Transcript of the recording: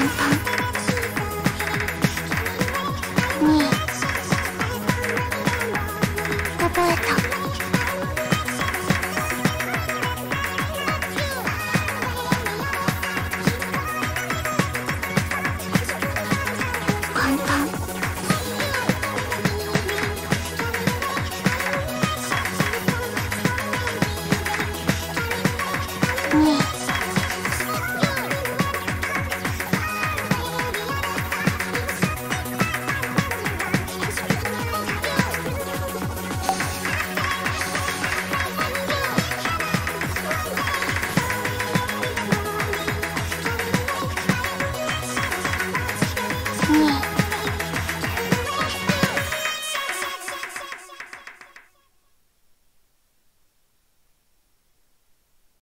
2. 単にえた